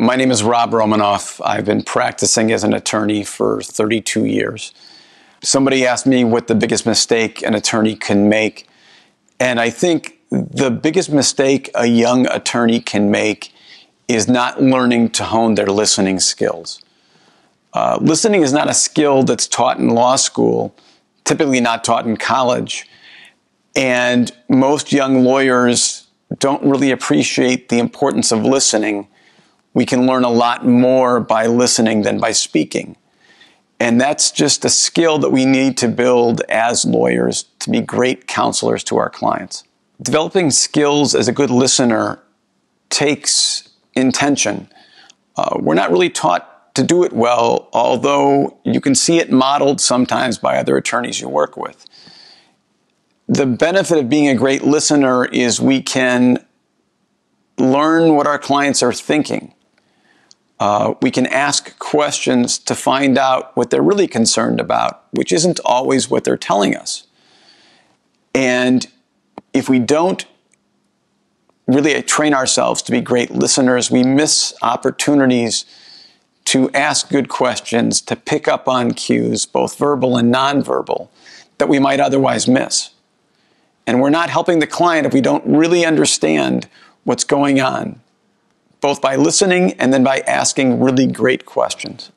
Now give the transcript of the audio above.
My name is Rob Romanoff. I've been practicing as an attorney for 32 years. Somebody asked me what the biggest mistake an attorney can make. And I think the biggest mistake a young attorney can make is not learning to hone their listening skills. Uh, listening is not a skill that's taught in law school, typically not taught in college. And most young lawyers don't really appreciate the importance of listening. We can learn a lot more by listening than by speaking. And that's just a skill that we need to build as lawyers to be great counselors to our clients. Developing skills as a good listener takes intention. Uh, we're not really taught to do it well, although you can see it modeled sometimes by other attorneys you work with. The benefit of being a great listener is we can learn what our clients are thinking. Uh, we can ask questions to find out what they're really concerned about, which isn't always what they're telling us. And if we don't really train ourselves to be great listeners, we miss opportunities to ask good questions, to pick up on cues, both verbal and nonverbal, that we might otherwise miss. And we're not helping the client if we don't really understand what's going on, both by listening and then by asking really great questions.